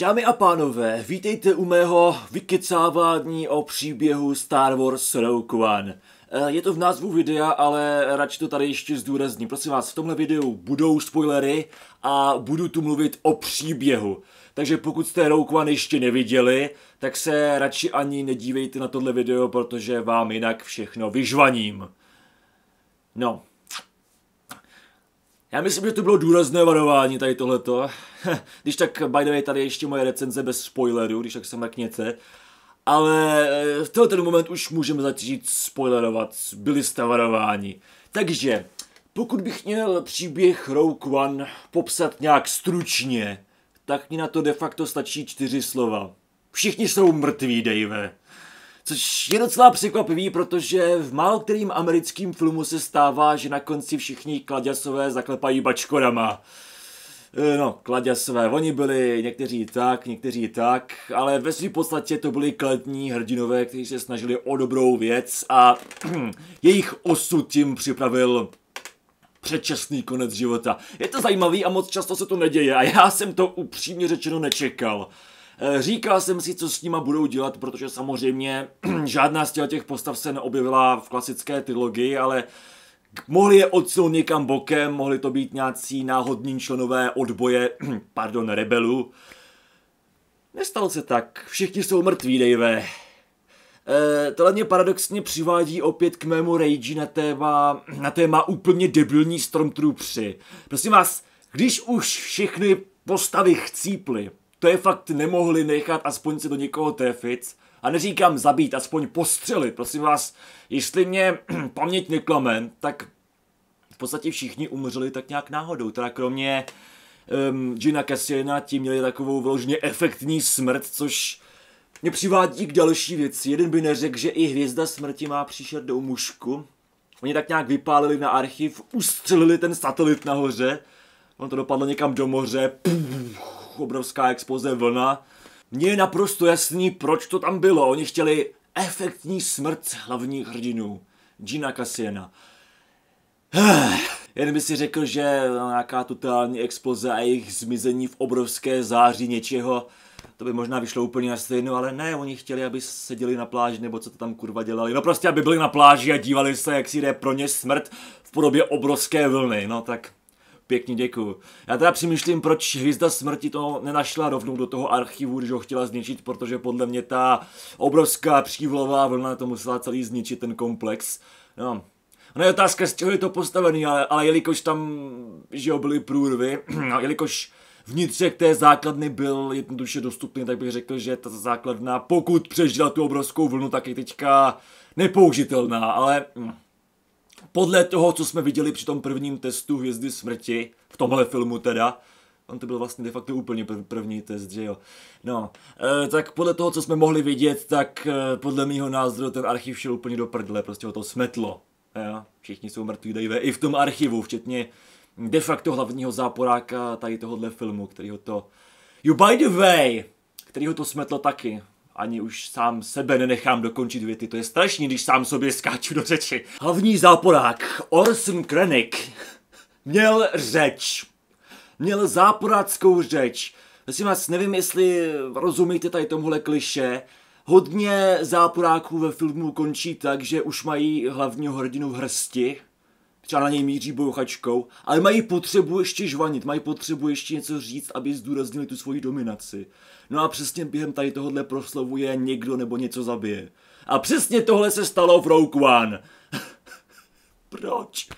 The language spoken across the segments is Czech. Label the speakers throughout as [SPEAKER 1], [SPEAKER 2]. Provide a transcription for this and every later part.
[SPEAKER 1] Dámy a pánové, vítejte u mého vykecávání o příběhu Star Wars Rogue One. Eh, Je to v názvu videa, ale radši to tady ještě zdůrazním. Prosím vás, v tomhle videu budou spoilery a budu tu mluvit o příběhu. Takže pokud jste Rogue One ještě neviděli, tak se radši ani nedívejte na tohle video, protože vám jinak všechno vyžvaním. No, já myslím, že to bylo důrazné varování tady tohleto. Když tak, by the way, tady ještě moje recenze bez spoilerů, když tak se mrkněte. Ale eh, v tenhle ten moment už můžeme začít spoilerovat, byli jste varováni. Takže, pokud bych měl příběh Rogue One popsat nějak stručně, tak mi na to de facto stačí čtyři slova. Všichni jsou mrtví, Dave. Což je docela překvapivý, protože v málo kterým americkým filmu se stává, že na konci všichni kladěsové zaklepají bačkorama. E, No, kladěsové, oni byli někteří tak, někteří tak, ale ve své podstatě to byli kladní hrdinové, kteří se snažili o dobrou věc a jejich osud tím připravil předčasný konec života. Je to zajímavý a moc často se to neděje a já jsem to upřímně řečeno nečekal. Eh, Říkal jsem si, co s nima budou dělat, protože samozřejmě žádná z těch postav se neobjevila v klasické trilogii, ale mohli je odsunout někam bokem, mohli to být nějací náhodní členové odboje, pardon, rebelů. Nestalo se tak, všichni jsou mrtví, Dave. E, tohle mě paradoxně přivádí opět k mému rage na téma, na téma úplně debilní Stormtroopři. Prosím vás, když už všechny postavy chcíply, to je fakt nemohli nechat aspoň se do někoho trefit. A neříkám zabít, aspoň postřelit. Prosím vás, jestli mě paměť neklame, tak v podstatě všichni umřeli tak nějak náhodou. Teda kromě um, Gina Cassiana, ti měli takovou vložně efektní smrt, což mě přivádí k další věci. Jeden by neřekl, že i hvězda smrti má příšernou mušku. Oni tak nějak vypálili na archiv, ustřelili ten satelit nahoře. On to dopadlo někam do moře. Puf, obrovská exploze vlna. Mně je naprosto jasný, proč to tam bylo. Oni chtěli efektní smrt hlavních hrdinů. Gina Cassiana. Jen by si řekl, že nějaká totální exploze a jejich zmizení v obrovské záři něčeho, to by možná vyšlo úplně na stejno, ale ne, oni chtěli, aby seděli na pláži, nebo co to tam kurva dělali. No prostě, aby byli na pláži a dívali se, jak si jde pro ně smrt v podobě obrovské vlny. No tak Pěkně děkuju. Já teda přemýšlím, proč Hvězda smrti to nenašla rovnou do toho archivu, když ho chtěla zničit, protože podle mě ta obrovská přívlová vlna to musela celý zničit ten komplex. No, Ono je otázka, z čeho je to postavený, ale, ale jelikož tam, že jo, byly průrvy, a jelikož vnitřek té základny byl jednoduše dostupný, tak bych řekl, že ta základna, pokud přežila tu obrovskou vlnu, tak je teďka nepoužitelná, ale hm, podle toho, co jsme viděli při tom prvním testu Hvězdy smrti, v tomhle filmu teda, on to byl vlastně de facto úplně prv, první test, že jo. No, e, tak podle toho, co jsme mohli vidět, tak e, podle mýho názoru ten archiv šel úplně do prdle, prostě ho to smetlo. Jo? Všichni jsou mrtví, dejve, i v tom archivu, včetně de facto hlavního záporáka tady tohohle filmu, který ho to... You by the way, který ho to smetlo taky ani už sám sebe nenechám dokončit věty. To je strašný, když sám sobě skáču do řeči. Hlavní záporák Orson Krennic měl řeč. Měl záporáckou řeč. Myslím vás, nevím, jestli rozumíte tady tomuhle kliše. Hodně záporáků ve filmu končí tak, že už mají hlavního hrdinu v hrsti, třeba na něj míří bouchačkou, ale mají potřebu ještě žvanit, mají potřebu ještě něco říct, aby zdůraznili tu svoji dominaci. No a přesně během tady tohohle proslovu je někdo nebo něco zabije. A přesně tohle se stalo v Rogue One. Proč?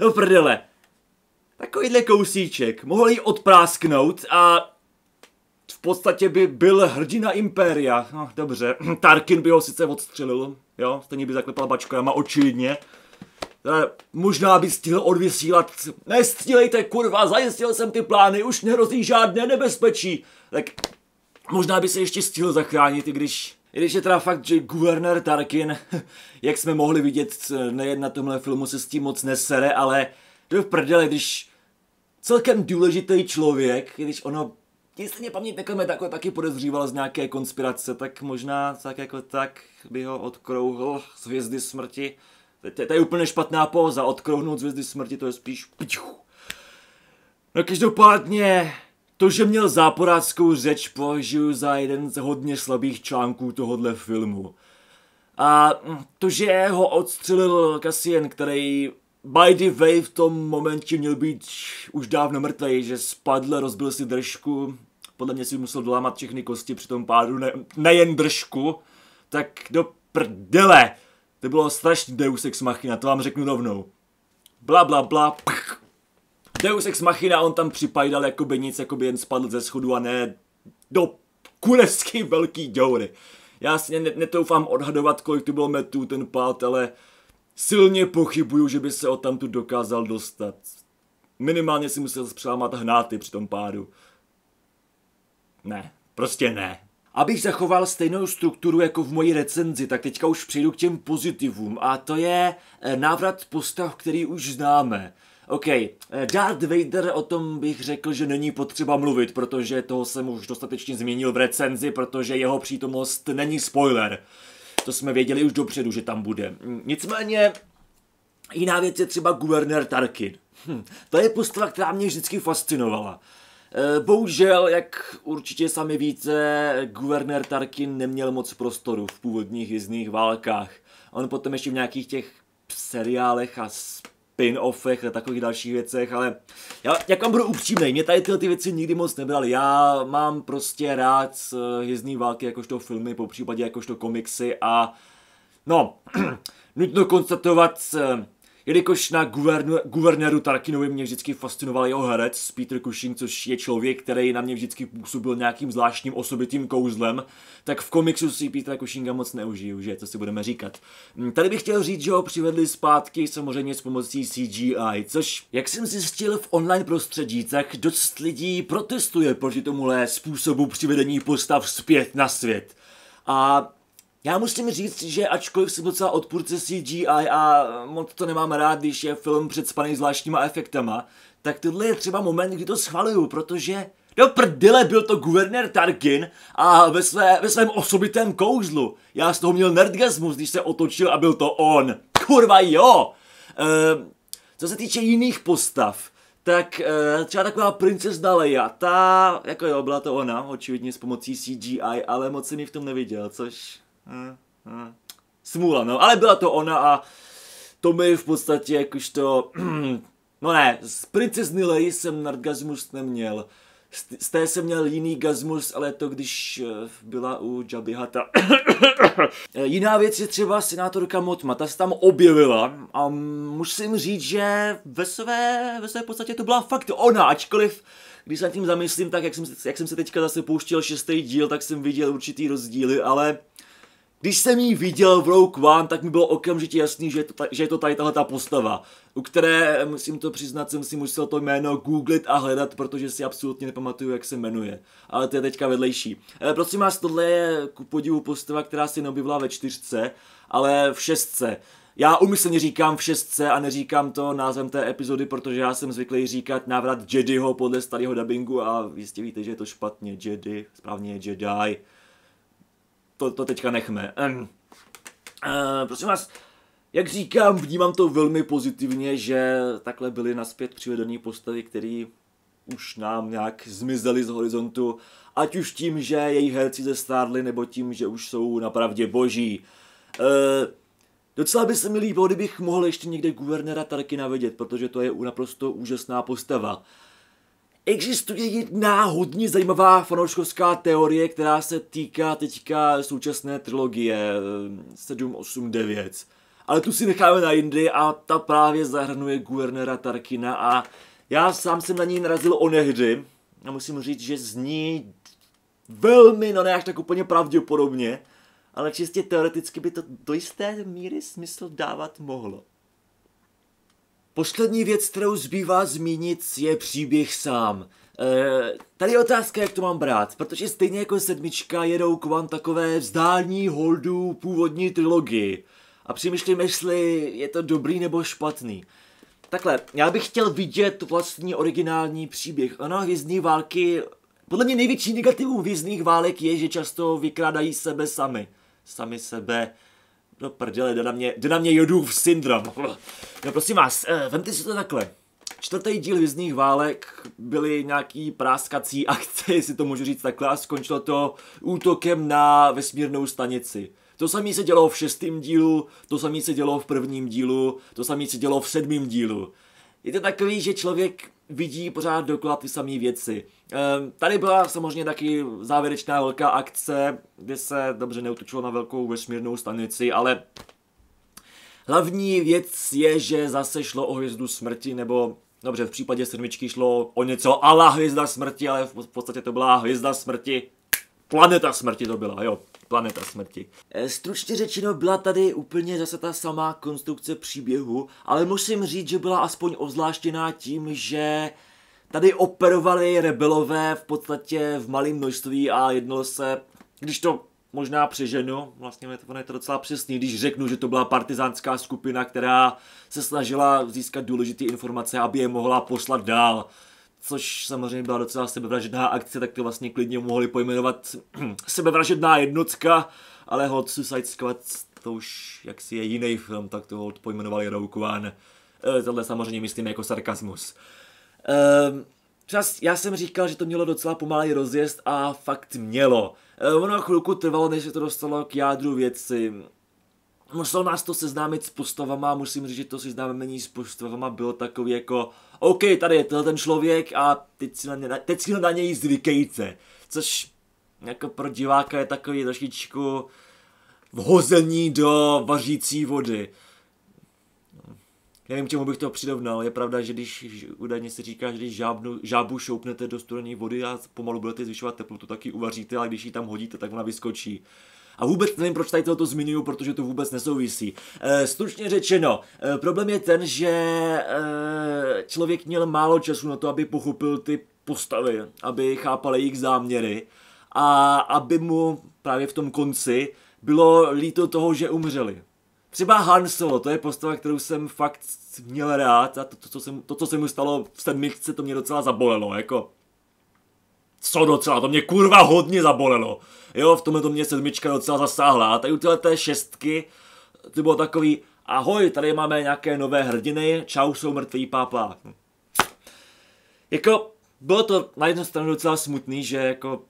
[SPEAKER 1] No prdele. Takovýhle kousíček. Mohl jí odprásknout a v podstatě by byl hrdina Impéria. No dobře, Tarkin by ho sice odstřelil, jo, stejně by zaklepal bačkama, očividně. Možná by stihl odvysílat, nestřílejte kurva, zajistil jsem ty plány, už nehrozí žádné nebezpečí. Tak možná by se ještě stihl zachránit, i když, i když je teda fakt, že guvernér Tarkin, jak jsme mohli vidět nejen na tomhle filmu, se s tím moc nesere, ale to je v prdele, když celkem důležitý člověk, když ono jestli mě paměť neklame, tak taky podezříval z nějaké konspirace, tak možná tak jako tak by ho odkrouhl z hvězdy smrti. To, to je úplně špatná póza, odkrouhnout z hvězdy smrti, to je spíš pťuch. No každopádně, to, že měl záporáckou řeč, považuji za jeden z hodně slabých článků tohohle filmu. A to, že ho odstřelil Cassian, který by the way v tom momentě měl být už dávno mrtvý, že spadl, rozbil si držku, podle mě si musel dolámat všechny kosti při tom pádu, ne, nejen držku, tak do prdele. To bylo strašný Deus Ex Machina, to vám řeknu rovnou. Bla bla bla, pch. Deus Ex Machina, on tam připajdal jako by nic, jako by jen spadl ze schodu a ne do kurevský velký děury. Já si netoufám odhadovat, kolik tu bylo metů ten pád, ale silně pochybuju, že by se o tamtu dokázal dostat. Minimálně si musel přelámat hnáty při tom pádu. Ne, prostě ne. Abych zachoval stejnou strukturu jako v mojí recenzi, tak teďka už přejdu k těm pozitivům a to je eh, návrat postav, který už známe. OK, eh, Darth Vader o tom bych řekl, že není potřeba mluvit, protože toho jsem už dostatečně zmínil v recenzi, protože jeho přítomnost není spoiler. To jsme věděli už dopředu, že tam bude. Nicméně, jiná věc je třeba guvernér Tarkin. Hm, to je postava, která mě vždycky fascinovala. Eh, bohužel, jak určitě sami víte, guvernér Tarkin neměl moc prostoru v původních jízdných válkách. On potom ještě v nějakých těch seriálech a spin-offech a takových dalších věcech, ale já, jak vám budu upřímný, mě tady tyhle ty věci nikdy moc nebrali. Já mám prostě rád jízdní války jakožto filmy, po případě jakožto komiksy a no, nutno konstatovat, Jelikož na guvernu, guvernéru Tarkinovi mě vždycky fascinoval jeho herec Peter Cushing, což je člověk, který na mě vždycky působil nějakým zvláštním osobitým kouzlem, tak v komiksu si Petra Cushinga moc neužiju, že? To si budeme říkat. Hm, tady bych chtěl říct, že ho přivedli zpátky samozřejmě s pomocí CGI, což, jak jsem zjistil v online prostředí, tak dost lidí protestuje proti tomuhle způsobu přivedení postav zpět na svět. A já musím říct, že ačkoliv jsem docela odpůrce CGI a moc to nemám rád, když je film předspaný zvláštníma efektama, tak tohle je třeba moment, kdy to schvaluju, protože do prdele byl to guvernér Tarkin a ve, své, ve svém osobitém kouzlu. Já z toho měl nerdgasmus, když se otočil a byl to on. Kurva jo! E, co se týče jiných postav, tak e, třeba taková princezna Leia, ta, jako jo, byla to ona, očividně s pomocí CGI, ale moc jsem ji v tom neviděl, což. Smůla, no, ale byla to ona a to mi v podstatě jakožto, no ne, z princezny Lei jsem nadgasmus neměl. Z té jsem měl jiný gazmus, ale to když eh, byla u Jabby Hata. Jiná věc je třeba senátorka Motma, ta se tam objevila a musím říct, že ve své, ve své podstatě to byla fakt ona, ačkoliv když se nad tím zamyslím, tak jak jsem, jak jsem se teďka zase pouštěl šestý díl, tak jsem viděl určitý rozdíly, ale když jsem ji viděl v Rogue One, tak mi bylo okamžitě jasný, že je to, že je to tady tahle ta postava, u které, musím to přiznat, jsem si musel to jméno googlit a hledat, protože si absolutně nepamatuju, jak se jmenuje. Ale to je teďka vedlejší. E, prosím vás, tohle je ku podivu postava, která si neobjevila ve čtyřce, ale v šestce. Já umyslně říkám v šestce a neříkám to názvem té epizody, protože já jsem zvyklý říkat návrat Jediho podle starého dubbingu a jistě víte, že je to špatně. Jedi, správně je Jedi to, to teďka nechme. Um, uh, prosím vás, jak říkám, vnímám to velmi pozitivně, že takhle byly naspět přivedené postavy, které už nám nějak zmizely z horizontu, ať už tím, že jejich herci zestárli, nebo tím, že už jsou napravdě boží. Uh, docela by se mi líbilo, kdybych mohl ještě někde guvernéra Tarkina vidět, protože to je naprosto úžasná postava. Existuje jedna hodně zajímavá fanouškovská teorie, která se týká teďka současné trilogie 7, 8, 9. Ale tu si necháme na jindy a ta právě zahrnuje guvernéra Tarkina a já sám jsem na ní narazil onehdy a musím říct, že zní velmi, no ne až tak úplně pravděpodobně, ale čistě teoreticky by to do jisté míry smysl dávat mohlo. Poslední věc, kterou zbývá zmínit, je příběh sám. E, tady je otázka, jak to mám brát, protože stejně jako sedmička jedou k vám takové vzdání holdu původní trilogii. A přemýšlím, jestli je to dobrý nebo špatný. Takhle, já bych chtěl vidět vlastní originální příběh. Ono, hvězdní války, podle mě největší negativum hvězdných válek je, že často vykrádají sebe sami. Sami sebe No prdele, jde na mě, jde na mě jodův syndrom. No prosím vás, uh, vemte si to takhle. čtvrtý díl Hvězdných válek byly nějaký práskací akce, jestli to můžu říct takhle, a skončilo to útokem na vesmírnou stanici. To samé se dělo v šestém dílu, to samé se dělo v prvním dílu, to samé se dělo v sedmém dílu. Je to takový, že člověk vidí pořád dokola ty samé věci. Ehm, tady byla samozřejmě taky závěrečná velká akce, kde se dobře neutočilo na velkou vesmírnou stanici, ale hlavní věc je, že zase šlo o hvězdu smrti, nebo dobře, v případě sedmičky šlo o něco ala hvězda smrti, ale v podstatě to byla hvězda smrti, planeta smrti to byla, jo planeta smrti. Eh, stručně řečeno byla tady úplně zase ta samá konstrukce příběhu, ale musím říct, že byla aspoň obzvláštěná tím, že tady operovali rebelové v podstatě v malém množství a jednalo se, když to možná přeženu, vlastně to je to docela přesný, když řeknu, že to byla partizánská skupina, která se snažila získat důležité informace, aby je mohla poslat dál což samozřejmě byla docela sebevražedná akce, tak to vlastně klidně mohli pojmenovat sebevražedná jednotka, ale hod Suicide Squad to už jaksi je jiný film, tak to hod pojmenovali One. E, tohle samozřejmě myslím jako sarkazmus. E, Čas, já jsem říkal, že to mělo docela pomalý rozjezd a fakt mělo. E, ono chvilku trvalo, než se to dostalo k jádru věci muselo nás to seznámit s postavama, musím říct, že to seznámení s postavama bylo takový jako OK, tady je ten člověk a teď si na, teď si na něj zvykejte. Což jako pro diváka je takový trošičku vhození do vařící vody. Nevím, čemu bych to přirovnal. Je pravda, že když údajně se říká, že když žábnu, žábu šoupnete do studené vody a pomalu budete zvyšovat teplotu, tak ji uvaříte, ale když ji tam hodíte, tak ona vyskočí. A vůbec nevím, proč tady toto zmiňuju, protože to vůbec nesouvisí. E, stručně řečeno, e, problém je ten, že e, člověk měl málo času na to, aby pochopil ty postavy, aby chápal jejich záměry a aby mu právě v tom konci bylo líto toho, že umřeli. Třeba Han Solo, to je postava, kterou jsem fakt měl rád a to, to, to, co, to co se mu stalo v sedmičce, to mě docela zabolelo, jako co docela, to mě kurva hodně zabolelo. Jo, v tomhle to mě sedmička docela zasáhla. A tady u té šestky to bylo takový, ahoj, tady máme nějaké nové hrdiny, čau, jsou mrtví pápa. Jako, bylo to na jednu stranu docela smutný, že jako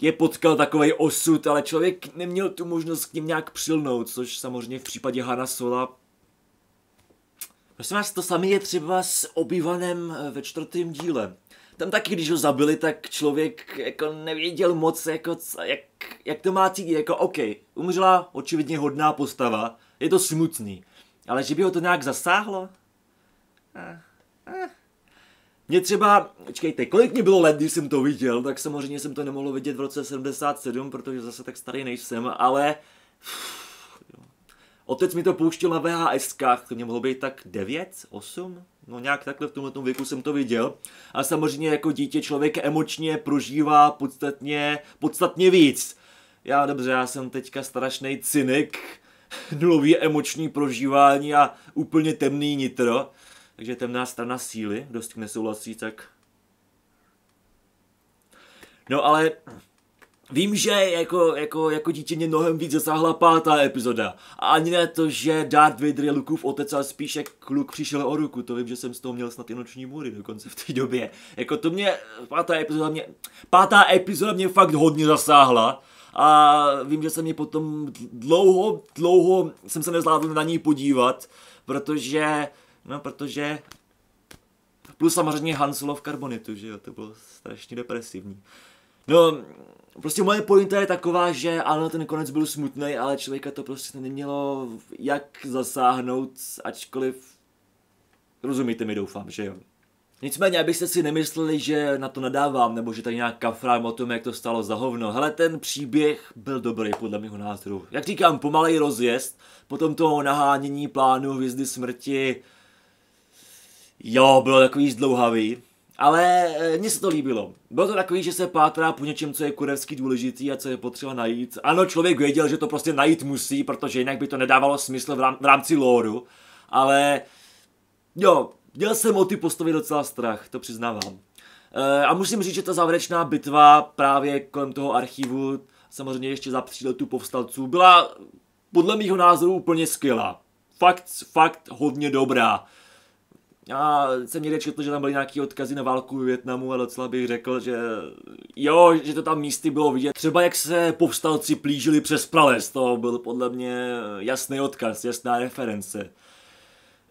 [SPEAKER 1] je potkal takový osud, ale člověk neměl tu možnost k ním nějak přilnout, což samozřejmě v případě Hana Sola Prosím vás, to samé je třeba s obyvanem ve čtvrtém díle tam taky, když ho zabili, tak člověk jako nevěděl moc, jako, jak, jak to má cítit, jako OK, umřela očividně hodná postava, je to smutný, ale že by ho to nějak zasáhlo? Eh, eh. Mě třeba, čekejte, kolik mě bylo let, když jsem to viděl, tak samozřejmě jsem to nemohl vidět v roce 77, protože zase tak starý nejsem, ale Otec mi to pouštěl na VHS, to mě mohlo být tak 9, 8, no nějak takhle v tomhle věku jsem to viděl. A samozřejmě jako dítě člověk emočně prožívá podstatně, podstatně víc. Já dobře, já jsem teďka strašný cynik, nulový emoční prožívání a úplně temný nitro. Takže temná strana síly, kdo s tím nesouhlasí, tak... No ale Vím, že jako, jako, jako dítě mě mnohem víc zasáhla pátá epizoda. A ani ne to, že Darth Vader je Lukův otec, ale spíš jak kluk přišel o ruku. To vím, že jsem z toho měl snad i noční můry dokonce v té době. Jako to mě, pátá epizoda mě, pátá epizoda mě fakt hodně zasáhla. A vím, že se mě potom dlouho, dlouho jsem se nezvládl na ní podívat, protože, no protože Plus samozřejmě Han Solo v karbonitu, že jo, to bylo strašně depresivní. No, prostě moje pointa je taková, že ano, ten konec byl smutný, ale člověka to prostě nemělo jak zasáhnout, ačkoliv rozumíte mi, doufám, že jo. Nicméně, abyste si nemysleli, že na to nadávám, nebo že tady nějak kafrám o tom, jak to stalo za hovno. Hele, ten příběh byl dobrý, podle mého názoru. Jak říkám, pomalej rozjezd, potom toho nahánění plánu Hvězdy smrti, jo, bylo takový zdlouhavý. Ale e, mně se to líbilo. Bylo to takový, že se pátrá po něčem, co je kurevsky důležitý a co je potřeba najít. Ano, člověk věděl, že to prostě najít musí, protože jinak by to nedávalo smysl v, rám, v rámci lóru. Ale jo, měl jsem o ty postavy docela strach, to přiznávám. E, a musím říct, že ta závěrečná bitva právě kolem toho archivu, samozřejmě ještě za příletu povstalců, byla podle mého názoru úplně skvělá. Fakt, fakt hodně dobrá Já jsem někde četl, že tam byly nějaký odkazy na válku v Větnamu a docela bych řekl, že jo, že to tam místy bylo vidět. Třeba jak se povstalci plížili přes prales, to byl podle mě jasný odkaz, jasná reference.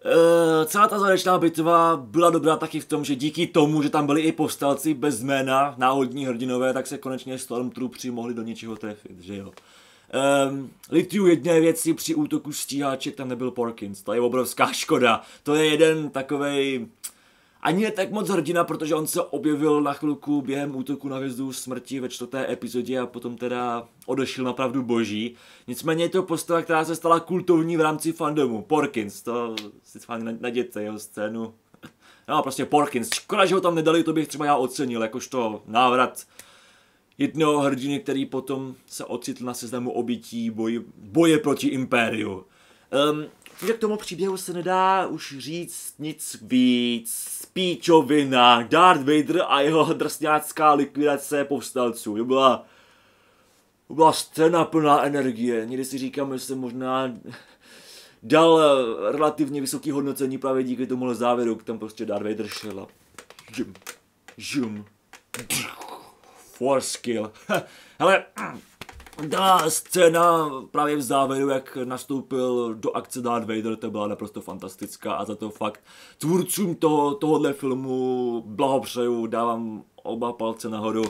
[SPEAKER 1] E, celá ta závěrečná bitva byla dobrá taky v tom, že díky tomu, že tam byli i povstalci bez jména, náhodní hrdinové, tak se konečně Stormtroopři mohli do něčeho trefit, že jo. Um, lituju jedné věci, při útoku stíháček tam nebyl Porkins, to je obrovská škoda. To je jeden takovej, ani ne tak moc hrdina, protože on se objevil na chvilku během útoku na hvězdu smrti ve čtvrté epizodě a potom teda odešel na pravdu boží. Nicméně je to postava, která se stala kultovní v rámci fandomu. Porkins, to si fajn naděte jeho scénu. No prostě Porkins, škoda, že ho tam nedali, to bych třeba já ocenil, jakožto návrat jednoho hrdiny, který potom se ocitl na seznamu obětí boji, boje proti impériu. Um, k tomu příběhu se nedá už říct nic víc. Píčovina, Darth Vader a jeho drsňácká likvidace povstalců. To byla, to byla scéna plná energie. Někdy si říkám, že jsem možná dal relativně vysoký hodnocení právě díky tomu závěru, k tam prostě Darth Vader šel a žum, žum, force skill. Hele, ta scéna právě v závěru, jak nastoupil do akce Darth Vader, to byla naprosto fantastická a za to fakt tvůrcům toho, tohohle filmu blahopřeju, dávám oba palce nahoru.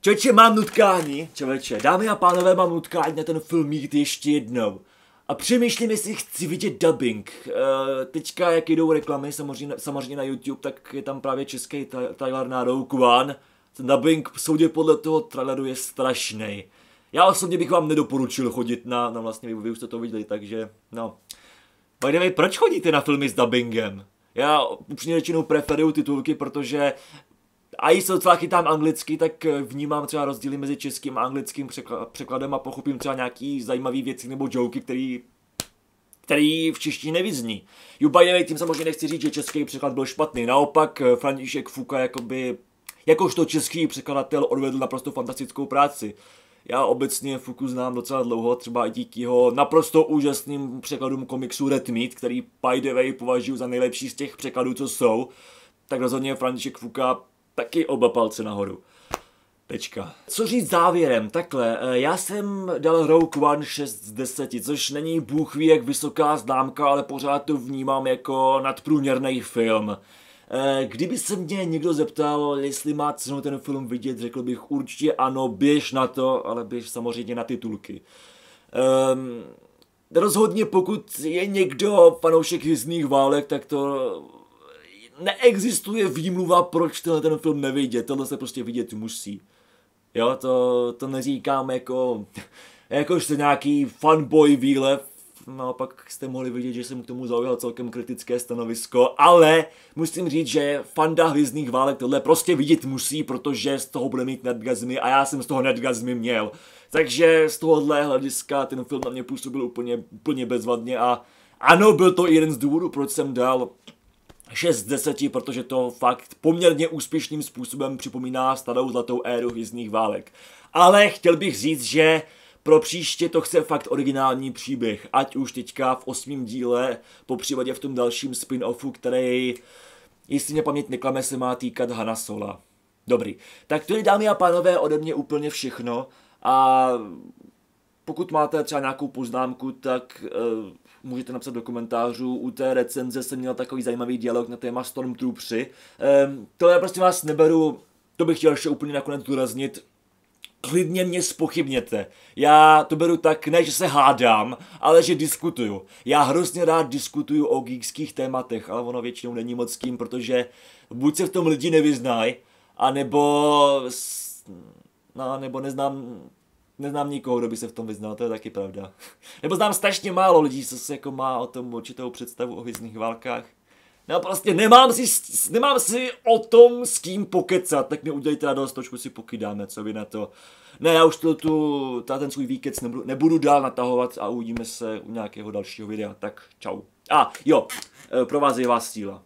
[SPEAKER 1] Čeče, mám nutkání, čověče, dámy a pánové, mám nutkání na ten film jít ještě jednou. A přemýšlím, jestli chci vidět dubbing. E, teďka, jak jdou reklamy, samozřejmě, samozřejmě na YouTube, tak je tam právě český na Rogue One ten dubbing soudě podle toho traileru je strašný. Já osobně bych vám nedoporučil chodit na, na vlastně, vy už jste to viděli, takže no. By the way, proč chodíte na filmy s dubbingem? Já upřímně většinou preferuju titulky, protože a i se docela chytám anglicky, tak vnímám třeba rozdíly mezi českým a anglickým překladem a pochopím třeba nějaký zajímavý věci nebo joky, který který v češtině nevyzní. You by the way, tím samozřejmě nechci říct, že český překlad byl špatný. Naopak František Fuka jakoby jakožto český překladatel odvedl naprosto fantastickou práci. Já obecně Fuku znám docela dlouho, třeba i díky jeho naprosto úžasným překladům komiksu Red Meat, který by the way považuji za nejlepší z těch překladů, co jsou. Tak rozhodně František Fuka taky oba palce nahoru. Tečka. Co říct závěrem? Takhle, eh, já jsem dal Rogue One 6 z 10, což není bůh ví jak vysoká známka, ale pořád to vnímám jako nadprůměrný film. Eh, kdyby se mě někdo zeptal, jestli má cenu ten film vidět, řekl bych určitě ano, běž na to, ale běž samozřejmě na titulky. Um, rozhodně pokud je někdo fanoušek hvězdných válek, tak to neexistuje výmluva, proč tenhle ten film nevidět. Tohle se prostě vidět musí. Jo, to, to neříkám jako, jakož nějaký fanboy výlev, naopak jste mohli vidět, že jsem k tomu zaujal celkem kritické stanovisko, ale musím říct, že fanda hvězdných válek tohle prostě vidět musí, protože z toho bude mít nadgazmy a já jsem z toho nadgazmy měl. Takže z tohohle hlediska ten film na mě působil úplně, úplně bezvadně a ano, byl to jeden z důvodů, proč jsem dal 6 z 10, protože to fakt poměrně úspěšným způsobem připomíná starou zlatou éru hvězdných válek. Ale chtěl bych říct, že pro příště to chce fakt originální příběh, ať už teďka v osmém díle, po případě v tom dalším spin-offu, který, jestli mě paměť neklame, se má týkat Hana Sola. Dobrý, tak to je dámy a pánové ode mě úplně všechno a pokud máte třeba nějakou poznámku, tak uh, můžete napsat do komentářů. U té recenze jsem měl takový zajímavý dialog na téma Stormtroopři. Um, to já prostě vás neberu, to bych chtěl ještě úplně nakonec důraznit, klidně mě spochybněte. Já to beru tak, ne, že se hádám, ale že diskutuju. Já hrozně rád diskutuju o geekských tématech, ale ono většinou není moc kým, protože buď se v tom lidi nevyznají, anebo, no, nebo neznám, neznám nikoho, kdo by se v tom vyznal, to je taky pravda. Nebo znám strašně málo lidí, co se jako má o tom určitou představu o hvězdných válkách. No prostě nemám si, nemám si o tom s kým pokecat, tak mi udělejte radost, trošku si pokydáme, co vy na to. Ne, já už to, tu, ten svůj víkec nebudu, nebudu dál natahovat a uvidíme se u nějakého dalšího videa, tak čau. A jo, e, pro vás je vás síla.